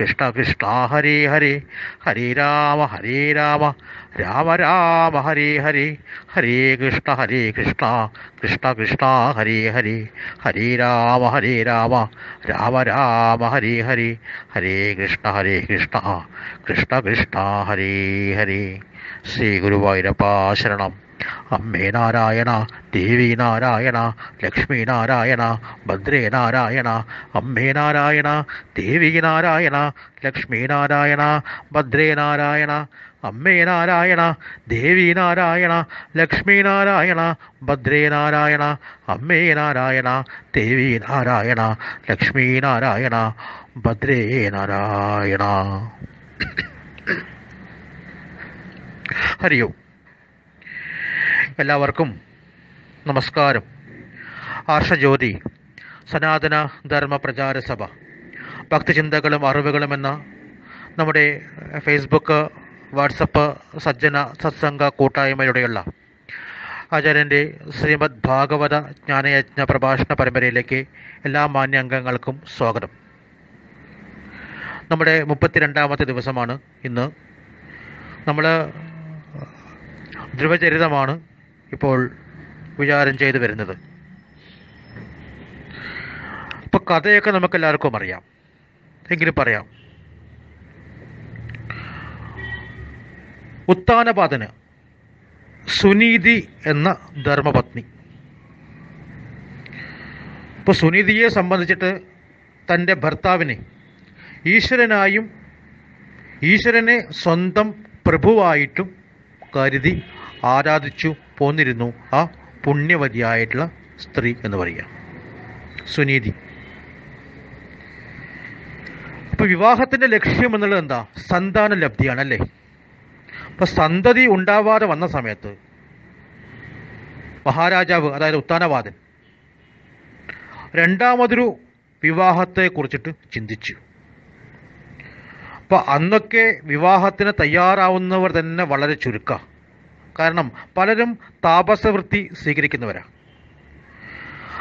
കൃഷ്ണ കൃഷ്ണ ഹരേ ഹരേ. ഹരേ രാമ ഹരേ രാമ. രാമ രാമ ഹരേ ഹരേ. ഹരേ കൃഷ്ണ ഹരേ കൃഷ്ണ. കൃഷ്ണ കൃഷ്ണ ഹരേ ഹരേ. ഹരേ രാമ ഹരേ രാമ. രാമ രാമ ഹരേ ഹരേ. ഹരേ കൃഷ്ണ ഹരേ കൃഷ്ണ. കൃഷ്ണ കൃഷ്ണ ഹരേ ഹരേ. ശ്രീ ഗുരുവായൂരപ്പ ശരണം. അമ്മേ നാരായണ ദേവി നാരായണ ലക്ഷ്മി നാരായണ ഭദ്രേ നാരായണ അമ്മേ നാരായണ ദേവി നാരായണ ലക്ഷ്മി നാരായണ ഭദ്രേ നാരായണ അമ്മേ നാരായണ ദേവി നാരായണ ലക്ഷ്മി നാരായണ ഭദ്രേ നാരായണ അമ്മേ നാരായണ ദേവി നാരായണ ലക്ഷ്മി നാരായണ ഭദ്രേ നാരായണ. ഹരിയോ. എല്ലാവർക്കും നമസ്കാരം. ആർഷജ്യോതി സനാതന ധർമ്മ പ്രചാര സഭ ഭക്തിചിന്തകളും അറിവുകളും എന്ന നമ്മുടെ ഫേസ്ബുക്ക് വാട്സപ്പ് സജ്ജന സത്സംഗ കൂട്ടായ്മയുടെയുള്ള ആചാര്യന്റെ ശ്രീമദ് ഭാഗവത ജ്ഞാനയജ്ഞ പ്രഭാഷണ പരമ്പരയിലേക്ക് എല്ലാ മാന്യ അംഗങ്ങൾക്കും സ്വാഗതം. നമ്മുടെ മുപ്പത്തിരണ്ടാമത്തെ ദിവസമാണ് ഇന്ന്. നമ്മൾ ധ്രുവചരിതമാണ് ഇപ്പോൾ വിചാരം ചെയ്തു വരുന്നത്. ഇപ്പൊ കഥയൊക്കെ നമുക്ക് എല്ലാവർക്കും അറിയാം. എങ്കിലും പറയാം. ഉത്താനപാതന് സുനീതി എന്ന ധർമ്മപത്നി. ഇപ്പൊ സുനീതിയെ സംബന്ധിച്ചിട്ട് തന്റെ ഭർത്താവിനെ ഈശ്വരനായും ഈശ്വരനെ സ്വന്തം പ്രഭുവായിട്ടും കരുതി ആരാധിച്ചു. പോന്നിരുന്നു ആ പുണ്യവതിയായിട്ടുള്ള സ്ത്രീ എന്ന് പറയുക. സുനീതി. അപ്പൊ വിവാഹത്തിന്റെ ലക്ഷ്യം എന്നുള്ളത് എന്താ? സന്താന ലബ്ധിയാണ് അല്ലേ? അപ്പൊ സന്തതി ഉണ്ടാവാതെ വന്ന സമയത്ത് മഹാരാജാവ് അതായത് ഉത്താനവാദൻ രണ്ടാമതൊരു വിവാഹത്തെ കുറിച്ചിട്ട് ചിന്തിച്ചു. അപ്പൊ അന്നൊക്കെ വിവാഹത്തിന് തയ്യാറാവുന്നവർ തന്നെ വളരെ ചുരുക്ക. കാരണം പലരും താപസവൃത്തി സ്വീകരിക്കുന്നവരാണ്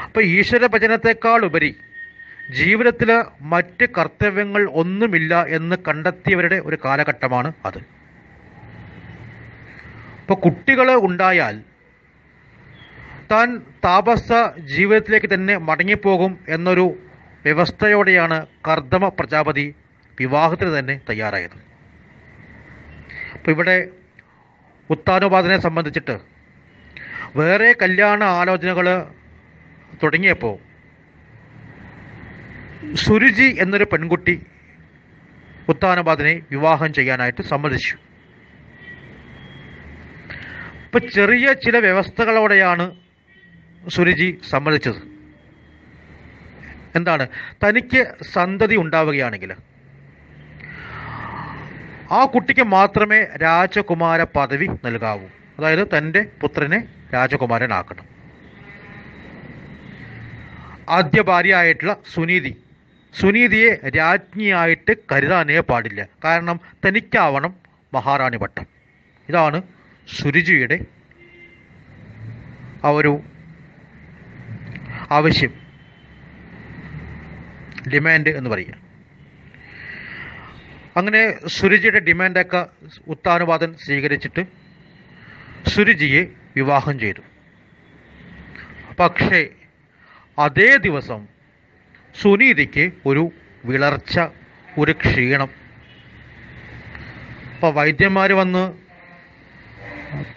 അപ്പോൾ ഈശ്വര ഭജനത്തെക്കാൾ ഉപരി ജീവിതത്തിൽ മറ്റ് കർത്തവ്യങ്ങൾ ഒന്നുമില്ല എന്ന് കണ്ടെത്തിയവരുടെ ഒരു കാലഘട്ടമാണ് അത്. ഇപ്പൊ കുട്ടികൾ ഉണ്ടായാൽ താൻ താപസ ജീവിതത്തിലേക്ക് തന്നെ മടങ്ങിപ്പോകും എന്നൊരു വ്യവസ്ഥയോടെയാണ് കർദമ പ്രജാപതി വിവാഹത്തിന് തന്നെ തയ്യാറായത്. അപ്പോൾ ഇവിടെ ഉത്താനോപാദനെ സംബന്ധിച്ചിട്ട് വേറെ കല്യാണ ആലോചനകൾ തുടങ്ങിയപ്പോൾ സുരുചി എന്നൊരു പെൺകുട്ടി ഉത്താനപാദനെ വിവാഹം ചെയ്യാനായിട്ട് സമ്മതിച്ചു. ഇപ്പൊ ചെറിയ ചില വ്യവസ്ഥകളോടെയാണ് സുരുചി സമ്മതിച്ചത്. എന്താണ്? തനിക്ക് സന്തതി ഉണ്ടാവുകയാണെങ്കിൽ ആ കുട്ടിക്ക് മാത്രമേ രാജകുമാര പദവി നൽകാവൂ. അതായത് തന്റെ പുത്രനെ രാജകുമാരനാക്കണം. ആദ്യ ഭാര്യയായിട്ടുള്ള സുനീതി. സുനീതിയെ രാജ്ഞിയായിട്ട് കരുതാനേ പാടില്ല. കാരണം തനിക്കാവണം മഹാറാണി പട്ടം ഇതാണ് സുരുചിയുടെ ആ ഒരു ആവശ്യം. ഡിമാൻഡ് എന്ന് പറയുക. അങ്ങനെ സുരുചിയുടെ ഡിമാൻഡൊക്കെ ഉത്താനുവാദൻ സ്വീകരിച്ചിട്ട് സുരുചിയെ വിവാഹം ചെയ്തു. പക്ഷേ അതേ ദിവസം സുനീതിക്ക് ഒരു വിളർച്ച ഒരു ക്ഷീണം. അപ്പോൾ വൈദ്യന്മാർ വന്ന്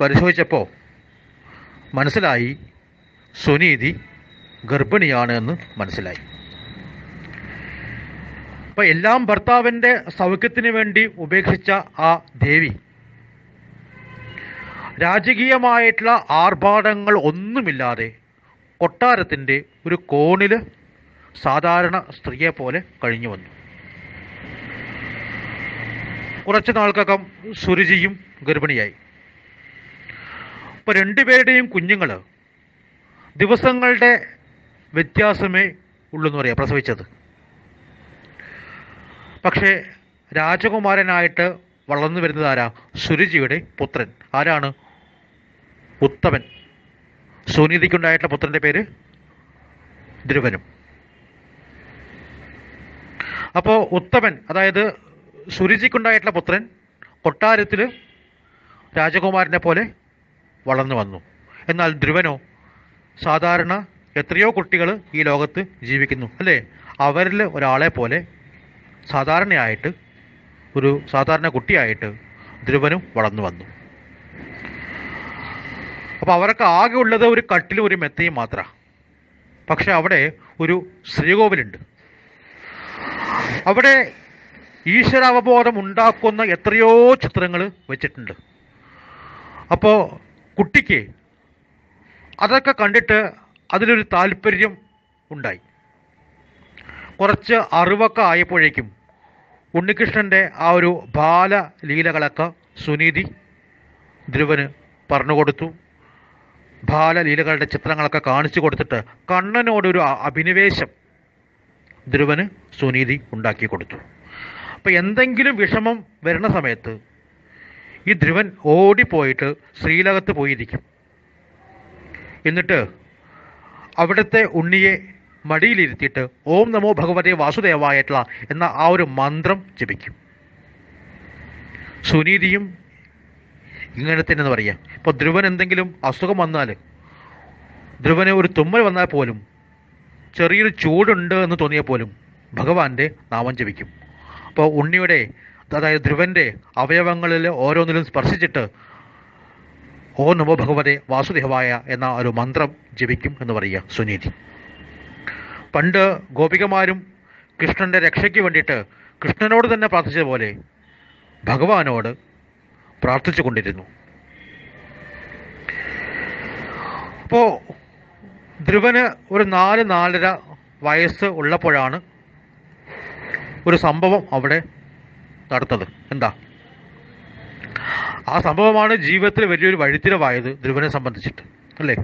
പരിശോധിച്ചപ്പോൾ മനസ്സിലായി സുനീതി ഗർഭിണിയാണ് എന്ന് മനസ്സിലായി. അപ്പൊ എല്ലാം ഭർത്താവിന്റെ സൗഖ്യത്തിന് വേണ്ടി ഉപേക്ഷിച്ച ആ ദേവി. രാജകീയമായിട്ടുള്ള ആർഭാടങ്ങൾ ഒന്നുമില്ലാതെ കൊട്ടാരത്തിന്റെ ഒരു കോണിൽ സാധാരണ സ്ത്രീയെ പോലെ കഴിഞ്ഞു വന്നു. കുറച്ചു നാൾക്കകം സുരുചിയും ഗർഭിണിയായി. ഇപ്പൊ രണ്ടുപേരുടെയും കുഞ്ഞുങ്ങൾ ദിവസങ്ങളുടെ വ്യത്യാസമേ ഉള്ളൂ എന്ന് പറയാം പ്രസവിച്ചത്. പക്ഷേ രാജകുമാരനായിട്ട് വളർന്നു വരുന്നത് ആരാ? സുരുചിയുടെ പുത്രൻ. ആരാണ്? ഉത്തമൻ. സുനീതിക്കുണ്ടായിട്ടുള്ള പുത്രന്റെ പേര് ധ്രുവനും. അപ്പോൾ ഉത്തമൻ അതായത് സുരുചിക്കുണ്ടായിട്ടുള്ള പുത്രൻ കൊട്ടാരത്തിൽ രാജകുമാരനെ പോലെ വളർന്നു വന്നു. എന്നാൽ ധ്രുവനോ സാധാരണ എത്രയോ കുട്ടികൾ ഈ ലോകത്ത് ജീവിക്കുന്നു അല്ലേ? അവരിൽ ഒരാളെ പോലെ സാധാരണയായിട്ട് ഒരു സാധാരണ കുട്ടിയായിട്ട് ധ്രുവനും വളർന്നു വന്നു. അപ്പോൾ അവർക്ക് ആകെ ഉള്ളത് ഒരു കട്ടിലും ഒരു മെത്തയും മാത്രമാണ് പക്ഷെ അവിടെ ഒരു ശ്രീകോവിലുണ്ട്. അവിടെ ഈശ്വരാവബോധം ഉണ്ടാക്കുന്ന എത്രയോ ചിത്രങ്ങൾ വെച്ചിട്ടുണ്ട്. അപ്പോൾ കുട്ടിക്ക് അതൊക്കെ കണ്ടിട്ട് അതിലൊരു താല്പര്യം ഉണ്ടായി. കുറച്ച് അറിവൊക്കെ ആയപ്പോഴേക്കും ഉണ്ണികൃഷ്ണന്റെ ആ ഒരു ബാലലീലകളൊക്കെ സുനീതി ധ്രുവന് പറഞ്ഞുകൊടുത്തു ബാലലീലകളുടെ ചിത്രങ്ങളൊക്കെ കാണിച്ചു കൊടുത്തിട്ട് കണ്ണനോടൊരു അഭിനിവേശം ധ്രുവന് സുനീതി ഉണ്ടാക്കി കൊടുത്തു. അപ്പം എന്തെങ്കിലും വിഷമം വരുന്ന സമയത്ത് ഈ ധ്രുവൻ ഓടിപ്പോയിട്ട് ശ്രീലകത്ത് പോയിരിക്കും. എന്നിട്ട് അവിടുത്തെ ഉണ്ണിയെ മടിയിലിരുത്തിയിട്ട് ഓം നമോ ഭഗവതേ വാസുദേവായിട്ടുള്ള എന്ന ആ ഒരു മന്ത്രം ജപിക്കും. സുനീതിയും ഇങ്ങനെ തന്നെ എന്ന് പറയാം. ഇപ്പോൾ ധ്രുവൻ എന്തെങ്കിലും അസുഖം വന്നാൽ ധ്രുവന് ഒരു തുമ്മൽ വന്നാൽ പോലും ചെറിയൊരു ചൂടുണ്ട് എന്ന് തോന്നിയാൽ പോലും ഭഗവാന്റെ നാമം ജപിക്കും. അപ്പോൾ ഉണ്ണിയുടെ അതായത് ധ്രുവന്റെ അവയവങ്ങളിൽ ഓരോന്നിലും സ്പർശിച്ചിട്ട് ഓ നമോ ഭഗവതേ വാസുദേവായ എന്ന ഒരു മന്ത്രം ജപിക്കും എന്ന് പറയുക സുനീതി. പണ്ട് ഗോപികമാരും കൃഷ്ണന്റെ രക്ഷയ്ക്ക് വേണ്ടിയിട്ട് കൃഷ്ണനോട് തന്നെ പ്രാർത്ഥിച്ച പോലെ ഭഗവാനോട് പ്രാർത്ഥിച്ചു കൊണ്ടിരുന്നു അപ്പോൾ ധ്രുവന് ഒരു നാല് നാലര വയസ്സ് ഉള്ളപ്പോഴാണ് ഒരു സംഭവം അവിടെ നടത്തത് എന്താ? ആ സംഭവമാണ് ജീവിതത്തിൽ വലിയൊരു വഴിത്തിരവായത് ധ്രുവനെ സംബന്ധിച്ചിട്ട്. അല്ലേ?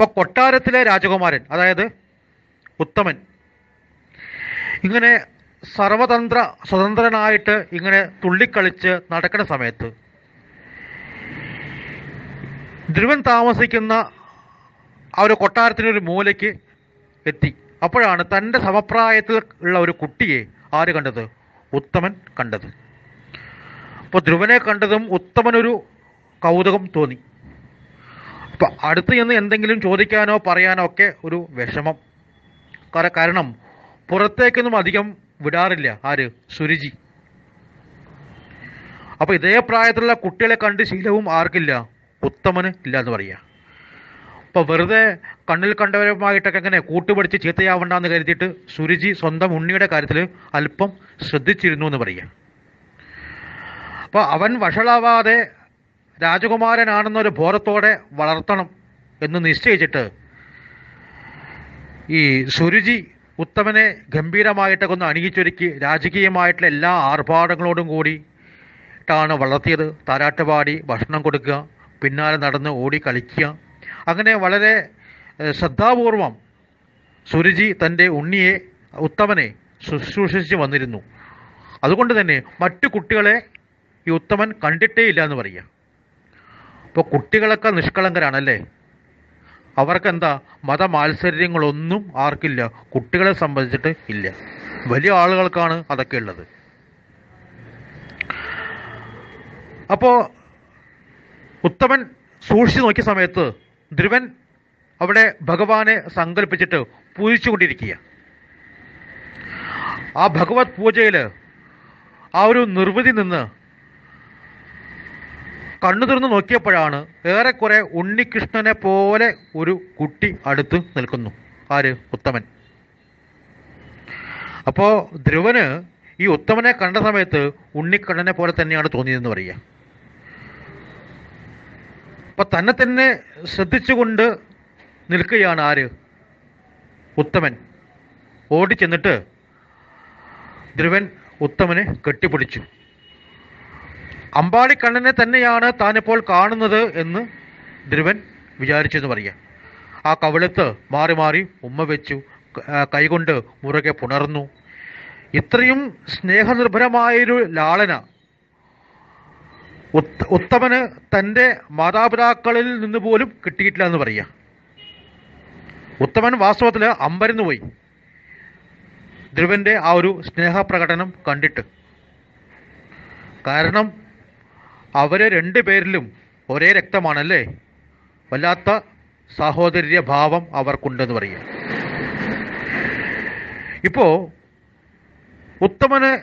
അപ്പൊ കൊട്ടാരത്തിലെ രാജകുമാരൻ അതായത് ഉത്തമൻ ഇങ്ങനെ സർവതന്ത്ര സ്വതന്ത്രനായിട്ട് ഇങ്ങനെ തുള്ളിക്കളിച്ച് നടക്കുന്ന സമയത്ത് ധ്രുവൻ താമസിക്കുന്ന ആ ഒരു കൊട്ടാരത്തിനൊരു മൂലയ്ക്ക് എത്തി. അപ്പോഴാണ് തന്റെ സമപ്രായത്തിൽ ഉള്ള ഒരു കുട്ടിയെ ആര് കണ്ടത്? ഉത്തമൻ കണ്ടത്. അപ്പോൾ ധ്രുവനെ കണ്ടതും ഉത്തമനൊരു കൗതുകം തോന്നി. അടുത്ത് ചെന്ന് എന്തെങ്കിലും ചോദിക്കാനോ പറയാനോ ഒക്കെ ഒരു വിഷമം. കാര- കാരണം പുറത്തേക്കൊന്നും അധികം വിടാറില്ല. ആര്? സുരുചി. അപ്പൊ ഇതേ പ്രായത്തിലുള്ള കുട്ടികളെ കണ്ട് ശീലവും ആർക്കില്ല? ഉത്തമന് ഇല്ല എന്ന് പറയാ. അപ്പൊ വെറുതെ കണ്ണിൽ കണ്ടവരുമായിട്ടൊക്കെ എങ്ങനെ കൂട്ടുപിടിച്ച് ചീത്തയാവണ്ടെന്ന് കരുതിയിട്ട് സുരുചി സ്വന്തം ഉണ്ണിയുടെ കാര്യത്തിൽ അല്പം ശ്രദ്ധിച്ചിരുന്നു എന്ന് പറയാ. അപ്പോൾ അവൻ വഷളാവാതെ രാജകുമാരനാണെന്നൊരു ബോധത്തോടെ വളർത്തണം എന്ന് നിശ്ചയിച്ചിട്ട് ഈ സുരുചി ഉത്തമനെ ഗംഭീരമായിട്ടൊക്കെ ഒന്ന് അണിയിച്ചൊരുക്കി രാജകീയമായിട്ടുള്ള എല്ലാ ആർഭാടങ്ങളോടും കൂടി ാണ് വളർത്തിയത്. താരാട്ടുപാടി ഭക്ഷണം കൊടുക്കുക പിന്നാലെ നടന്ന് ഓടി കളിക്കുക. അങ്ങനെ വളരെ ശ്രദ്ധാപൂർവം സുരുചി തന്റെ ഉണ്ണിയെ ഉത്തമനെ ശുശ്രൂഷിച്ച് വന്നിരുന്നു. അതുകൊണ്ട് തന്നെ മറ്റു കുട്ടികളെ ഈ ഉത്തമൻ കണ്ടിട്ടേ ഇല്ല എന്ന് പറയുക. അപ്പോൾ കുട്ടികളൊക്കെ നിഷ്കളങ്കരാണല്ലേ? അവർക്കെന്താ? മതമാത്സര്യങ്ങളൊന്നും ആർക്കില്ല. കുട്ടികളെ സംബന്ധിച്ചിട്ട് ഇല്ല. വലിയ ആളുകൾക്കാണ് അതൊക്കെ ഉള്ളത്. അപ്പോൾ ഉത്തമൻ സൂക്ഷിച്ചു നോക്കിയ സമയത്ത് ധ്രുവൻ അവിടെ ഭഗവാനെ സങ്കല്പിച്ചിട്ട് പൂജിച്ചുകൊണ്ടിരിക്കുക. ആ ഭഗവത് പൂജയിൽ ആ ഒരു നിർവൃതി നിന്ന് കണ്ണു തുറന്നു നോക്കിയപ്പോഴാണ് ഏറെക്കുറെ ഉണ്ണികൃഷ്ണനെ പോലെ ഒരു കുട്ടി അടുത്ത് നിൽക്കുന്നു. ആര്? ഉത്തമൻ. അപ്പോൾ ധ്രുവന് ഈ ഉത്തമനെ കണ്ട സമയത്ത് ഉണ്ണിക്കണ്ണനെ പോലെ തന്നെയാണ് തോന്നിയതെന്ന് പറയുക. അപ്പൊ തന്നെ തന്നെ ശ്രദ്ധിച്ചുകൊണ്ട് നിൽക്കുകയാണ് ആര്? ഉത്തമൻ. ഓടിച്ചെന്നിട്ട് ധ്രുവൻ ഉത്തമനെ കെട്ടിപ്പിടിച്ചു. അമ്പാടിക്കണ്ണനെ തന്നെയാണ് താനിപ്പോൾ കാണുന്നത് എന്ന് ധ്രുവൻ വിചാരിച്ചെന്ന് പറയാം. ആ കവിളത്ത് മാറി മാറി ഉമ്മ വെച്ചു കൈകൊണ്ട് മുറുകെ പുണർന്നു. ഇത്രയും സ്നേഹനിർഭരമായൊരു ലാളന ഉത്ത ഉത്തമന് തന്റെ മാതാപിതാക്കളിൽ നിന്ന് പോലും കിട്ടിയിട്ടില്ല എന്ന് പറയാം. ഉത്തമൻ വാസ്തവത്തിൽ അമ്പരന്ന് പോയി. ധ്രുവന്റെ ആ ഒരു സ്നേഹപ്രകടനം കണ്ടിട്ട്. കാരണം അവരെ രണ്ടു പേരിലും ഒരേ രക്തമാണല്ലേ? വല്ലാത്ത സഹോദര്യ ഭാവം അവർക്കുണ്ടെന്ന് പറയുക. ഇപ്പോ ഉത്തമന്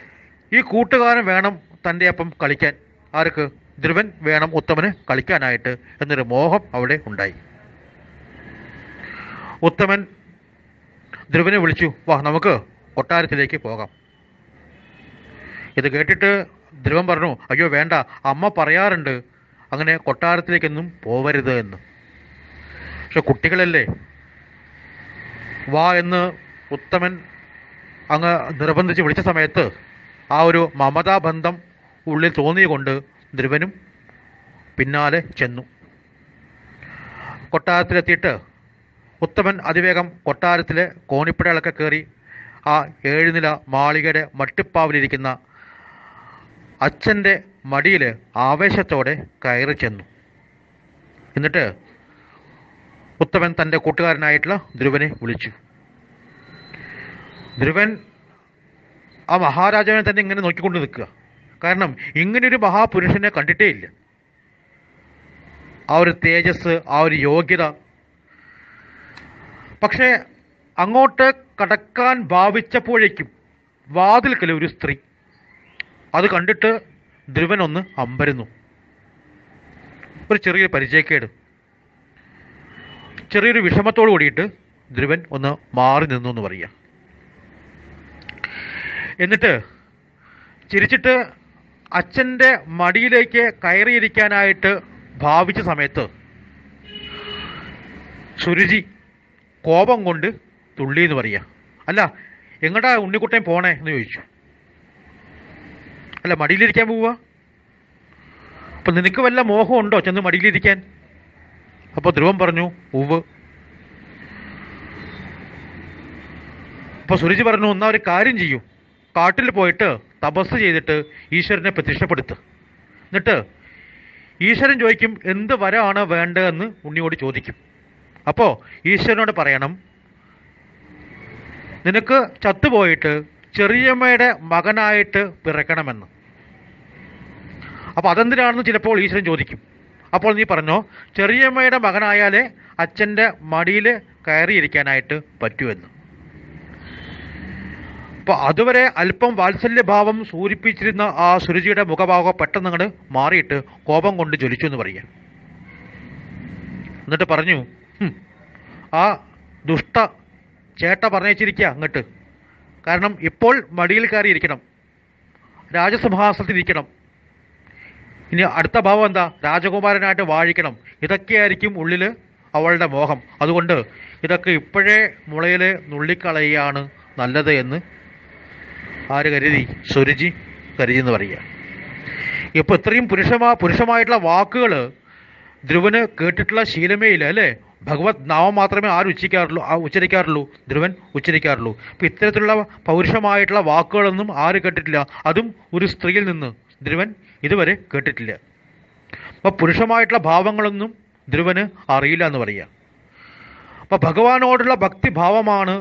ഈ കൂട്ടുകാരൻ വേണം തന്റെ അപ്പം കളിക്കാൻ. ആർക്ക്? ധ്രുവൻ വേണം ഉത്തമന് കളിക്കാനായിട്ട് എന്നൊരു മോഹം അവിടെ ഉണ്ടായി. ഉത്തമൻ ധ്രുവനെ വിളിച്ചു വാ നമുക്ക് കൊട്ടാരത്തിലേക്ക് പോകാം. ഇത് കേട്ടിട്ട് ധ്രുവൻ പറഞ്ഞു അയ്യോ വേണ്ട അമ്മ പറയാറുണ്ട്. അങ്ങനെ കൊട്ടാരത്തിലേക്കൊന്നും പോവരുത് എന്ന്. പക്ഷെ കുട്ടികളല്ലേ? വാ എന്ന് ഉത്തമൻ അങ്ങ് നിർബന്ധിച്ച് വിളിച്ച സമയത്ത് ആ ഒരു മമതാബന്ധം ഉള്ളിൽ തോന്നിയുകൊണ്ട് ധ്രുവനും പിന്നാലെ ചെന്നു. കൊട്ടാരത്തിലെത്തിയിട്ട് ഉത്തമൻ അതിവേഗം കൊട്ടാരത്തിലെ കോണിപ്പടകളൊക്കെ കയറി ആ ഏഴുനില മാളികയുടെ മട്ടിപ്പാവിലിരിക്കുന്ന അച്ഛന്റെ മടിയിൽ ആവേശത്തോടെ കയറി ചെന്നു. എന്നിട്ട് ഉത്തമൻ തന്റെ കൂട്ടുകാരനായിട്ടുള്ള ധ്രുവനെ വിളിച്ചു. ധ്രുവൻ ആ മഹാരാജാവിനെ തന്നെ ഇങ്ങനെ നോക്കിക്കൊണ്ട് നിൽക്കുക. കാരണം ഇങ്ങനൊരു മഹാപുരുഷനെ കണ്ടിട്ടേ ഇല്ല. ആ ഒരു തേജസ് ആ ഒരു യോഗ്യത. പക്ഷേ അങ്ങോട്ട് കടക്കാൻ ഭാവിച്ചപ്പോഴേക്കും വാതിൽക്കൽ ഒരു സ്ത്രീ അത് കണ്ടിട്ട് ധ്രുവൻ ഒന്ന് അമ്പരുന്നു. ഒരു ചെറിയൊരു പരിചയക്കേട്. ചെറിയൊരു വിഷമത്തോട് കൂടിയിട്ട് ധ്രുവൻ ഒന്ന് മാറി നിന്നു എന്ന് പറയുക. എന്നിട്ട് ചിരിച്ചിട്ട് അച്ഛന്റെ മടിയിലേക്ക് കയറിയിരിക്കാനായിട്ട് ഭാവിച്ച സമയത്ത് സുരുചി കോപം കൊണ്ട് തുള്ളി എന്ന് പറയുക. അല്ല എങ്ങടാ ഉണ്ണിക്കുട്ടൻ പോണേ? എന്ന് ചോദിച്ചു. അല്ല മടിയിലിരിക്കാൻ പോവുക അപ്പൊ നിനക്ക് വല്ല ഉണ്ടോ ചെന്ന് മടിയിലിരിക്കാൻ? അപ്പോൾ ധ്രുവൻ പറഞ്ഞു ഉവ് അപ്പോൾ സുരജി പറഞ്ഞു എന്നാ ഒരു കാര്യം ചെയ്യൂ. കാട്ടിൽ പോയിട്ട് തപസ് ചെയ്തിട്ട് ഈശ്വരനെ പ്രത്യക്ഷപ്പെടുത്ത് എന്നിട്ട് ഈശ്വരൻ ചോദിക്കും എന്ത് വരമാണ് വേണ്ടതെന്ന് ഉണ്ണിയോട് ചോദിക്കും. അപ്പോൾ ഈശ്വരനോട് പറയണം നിനക്ക് ചത്തുപോയിട്ട് ചെറിയമ്മയുടെ മകനായിട്ട് പിറക്കണമെന്ന്. അപ്പോൾ അതെന്തിനാണെന്ന് ചിലപ്പോൾ ഈശ്വരൻ ചോദിക്കും. അപ്പോൾ നീ പറഞ്ഞോ ചെറിയമ്മയുടെ മകനായാലേ അച്ഛന്റെ മടിയിൽ കയറിയിരിക്കാനായിട്ട് പറ്റുമെന്ന് അപ്പോൾ അതുവരെ അല്പം വാത്സല്യഭാവം സൂചിപ്പിച്ചിരുന്ന ആ സുരുചിയുടെ മുഖഭാവം പെട്ടെന്ന് അങ്ങോട്ട് മാറിയിട്ട് കോപം കൊണ്ട് ജ്വലിച്ചു എന്ന് പറയാം എന്നിട്ട് പറഞ്ഞു ആ ദുഷ്ട ചേട്ട പറഞ്ഞേച്ചിരിക്കുക അങ്ങോട്ട്. കാരണം ഇപ്പോൾ മടിയിൽ കയറിയിരിക്കണം. ഇരിക്കണം ഇനി അടുത്ത ഭാവം എന്താ? രാജകുമാരനായിട്ട് വാഴിക്കണം. ഇതൊക്കെയായിരിക്കും ഉള്ളിൽ അവളുടെ മോഹം. അതുകൊണ്ട് ഇതൊക്കെ ഇപ്പോഴേ മുളയിൽ നുള്ളിക്കളയാണ് നല്ലത് എന്ന് ആര് കരുതി? സുരുചി കരുതി എന്ന് പറയുക. ഇപ്പോൾ ഇത്രയും പുരുഷമാ പുരുഷമായിട്ടുള്ള വാക്കുകൾ ധ്രുവന് കേട്ടിട്ടുള്ള ശീലമേ ഇല്ല അല്ലേ? ഭഗവത് നാമം മാത്രമേ ആരും ഉച്ചരിക്കാറുള്ളൂ? ആ ഉച്ചരിക്കാറുള്ളൂ. ധ്രുവൻ ഉച്ചരിക്കാറുള്ളൂ. ഇപ്പം ഇത്തരത്തിലുള്ള പൗരുഷമായിട്ടുള്ള വാക്കുകളൊന്നും ആര് കേട്ടിട്ടില്ല. അതും ഒരു സ്ത്രീയിൽ നിന്ന്. ധ്രുവൻ ഇതുവരെ കേട്ടിട്ടില്ല. അപ്പോൾ പുരുഷമായിട്ടുള്ള ഭാവങ്ങളൊന്നും ധ്രുവന് അറിയില്ല എന്ന് പറയുക അപ്പോൾ ഭഗവാനോടുള്ള ഭക്തിഭാവമാണ്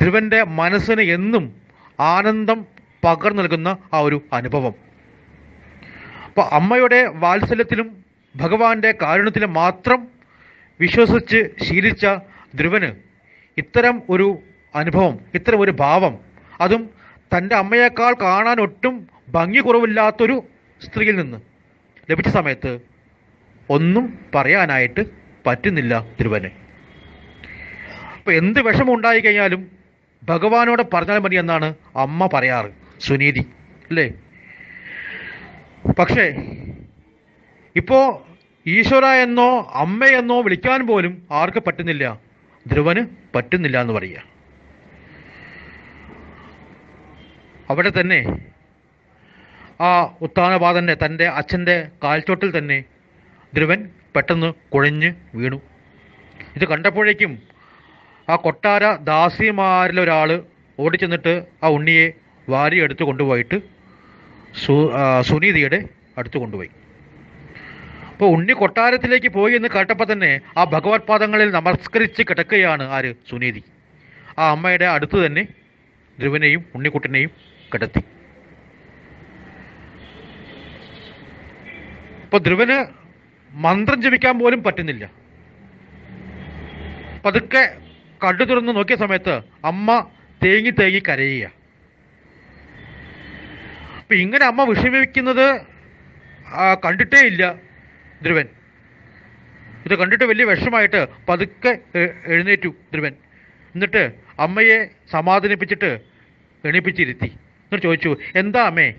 ധ്രുവന്റെ മനസ്സിന് എന്നും ആനന്ദം പകർന്നു നൽകുന്ന ആ ഒരു അനുഭവം. അപ്പോൾ അമ്മയുടെ വാത്സല്യത്തിലും ഭഗവാന്റെ കാരുണ്യത്തിലും മാത്രം വിശ്വസിച്ച് ശീലിച്ച ധ്രുവന് ഇത്തരം ഒരു അനുഭവം ഇത്തരം ഒരു ഭാവം അതും തന്റെ അമ്മയേക്കാൾ കാണാൻ ഒട്ടും ഭംഗി കുറവില്ലാത്തൊരു സ്ത്രീയിൽ നിന്ന് ലഭിച്ച സമയത്ത് ഒന്നും പറയാനായിട്ട് പറ്റുന്നില്ല തിരുവനെ. അപ്പോൾ എന്ത് വിഷമം ഉണ്ടായി കഴിഞ്ഞാലും ഭഗവാനോട് പറഞ്ഞാൽ മതി എന്നാണ് അമ്മ പറയാറ് സുനീതി അല്ലേ? പക്ഷേ ഇപ്പോ ഈശ്വര എന്നോ അമ്മയെന്നോ വിളിക്കാൻ പോലും ആർക്ക് പറ്റുന്നില്ല? ധ്രുവന് പറ്റുന്നില്ല എന്ന് പറയുക. അവിടെ തന്നെ ആ ഉത്താനപാതന്റെ തന്റെ അച്ഛന്റെ കാൽച്ചോട്ടിൽ തന്നെ ധ്രുവൻ പെട്ടെന്ന് കുഴഞ്ഞ് വീണു. ഇത് കണ്ടപ്പോഴേക്കും ആ കൊട്ടാര ദാസിമാരിലൊരാൾ ഓടിച്ചെന്നിട്ട് ആ ഉണ്ണിയെ വാരിയെടുത്ത് കൊണ്ടുപോയിട്ട് സു സുനീതിയുടെ അടുത്ത് കൊണ്ടുപോയി. അപ്പോൾ ഉണ്ണി കൊട്ടാരത്തിലേക്ക് പോയി എന്ന് കേട്ടപ്പോൾ തന്നെ ആ ഭഗവത് പാദങ്ങളിൽ നമസ്കരിച്ച് കിടക്കുകയാണ് ആര്? സുനീതി. ആ അമ്മയുടെ അടുത്ത് തന്നെ ധ്രുവനെയും ഉണ്ണിക്കുട്ടനെയും കിടത്തി. ഇപ്പൊ ധ്രുവന് മന്ത്രം ജപിക്കാൻ പോലും പറ്റുന്നില്ല. പതുക്കെ കണ്ടു തുറന്ന് നോക്കിയ സമയത്ത് അമ്മ തേങ്ങി തേങ്ങി കരയുക. അപ്പൊ ഇങ്ങനെ അമ്മ വിഷമിക്കുന്നത് കണ്ടിട്ടേ ഇല്ല ധ്രുവൻ. ഇത് കണ്ടിട്ട് വലിയ വിഷമായിട്ട് പതുക്കെ എഴുന്നേറ്റു ധ്രുവൻ. എന്നിട്ട് അമ്മയെ സമാധാനിപ്പിച്ചിട്ട് എണീപ്പിച്ചിരുത്തി. എന്നിട്ട് ചോദിച്ചു എന്താ അമ്മേ?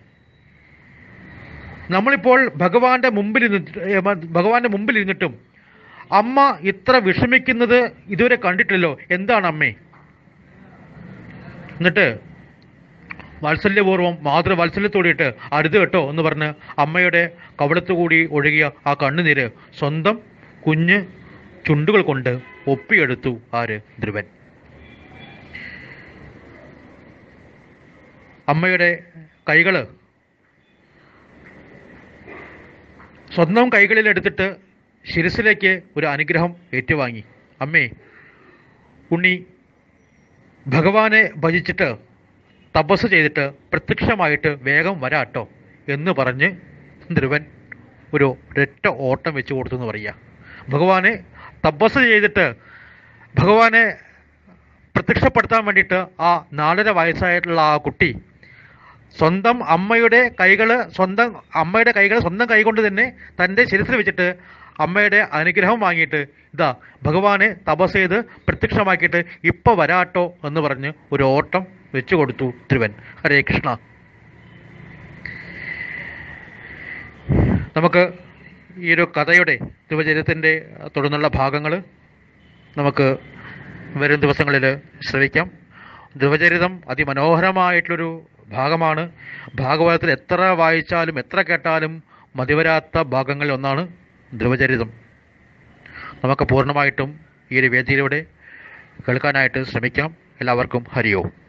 നമ്മളിപ്പോൾ ഭഗവാന്റെ മുമ്പിൽ ഭഗവാന്റെ മുമ്പിൽ ഇരുന്നിട്ടും അമ്മ ഇത്ര വിഷമിക്കുന്നത് ഇതുവരെ കണ്ടിട്ടില്ലല്ലോ. എന്താണ് അമ്മേ? എന്നിട്ട് വാത്സല്യപൂർവം മാതൃവാത്സല്യത്തോടിയിട്ട് അരുത് കേട്ടോ എന്ന് പറഞ്ഞ് അമ്മയുടെ കവളത്തുകൂടി ഒഴുകിയ ആ കണ്ണുനീര് സ്വന്തം കുഞ്ഞ് ചുണ്ടുകൾ കൊണ്ട് ഒപ്പിയെടുത്തു ആര്? ധ്രുവൻ. അമ്മയുടെ കൈകൾ സ്വന്തം കൈകളിൽ എടുത്തിട്ട് ശിരസിലേക്ക് ഒരു അനുഗ്രഹം ഏറ്റുവാങ്ങി. അമ്മേ ഉണ്ണി ഭഗവാനെ ഭജിച്ചിട്ട് തപസ് ചെയ്തിട്ട് പ്രത്യക്ഷമായിട്ട് വേഗം വരാട്ടോ എന്ന് പറഞ്ഞ് ധ്രുവൻ ഒരു ഒരൊറ്റ ഓട്ടം വെച്ച് കൊടുത്തു എന്ന് പറയുക. ഭഗവാനെ തപസ് ചെയ്തിട്ട് ഭഗവാനെ പ്രത്യക്ഷപ്പെടുത്താൻ വേണ്ടിയിട്ട് ആ നാലര വയസ്സായിട്ടുള്ള ആ കുട്ടി സ്വന്തം അമ്മയുടെ കൈകൾ സ്വന്തം അമ്മയുടെ കൈകൾ സ്വന്തം കൈകൊണ്ട് തന്നെ തന്റെ ശിരസിൽ വെച്ചിട്ട് അമ്മയുടെ അനുഗ്രഹം വാങ്ങിയിട്ട് ഇതാ ഭഗവാനെ തപസ് ചെയ്ത് പ്രത്യക്ഷമാക്കിയിട്ട് ഇപ്പൊ വരാട്ടോ എന്ന് പറഞ്ഞ് ഒരു ഓട്ടം വെച്ചു കൊടുത്തു ധ്രുവൻ. ഹരേ കൃഷ്ണ. നമുക്ക് ഈ ഒരു കഥയുടെ ധ്രുവചരിതത്തിന്റെ തുടർന്നുള്ള ഭാഗങ്ങൾ നമുക്ക് വരും ദിവസങ്ങളിൽ ശ്രവിക്കാം. ധ്രുവചരിതം അതിമനോഹരമായിട്ടുള്ളൊരു ഭാഗമാണ്. ഭാഗവതത്തിൽ എത്ര വായിച്ചാലും എത്ര കേട്ടാലും മതിവരാത്ത ഭാഗങ്ങളിൽ ഒന്നാണ് ധ്രുവചരിതം. നമുക്ക് പൂർണമായിട്ടും ഈ ഒരു വേദിയിലൂടെ കേൾക്കാനായിട്ട് ശ്രമിക്കാം. എല്ലാവർക്കും ഹരിയോം.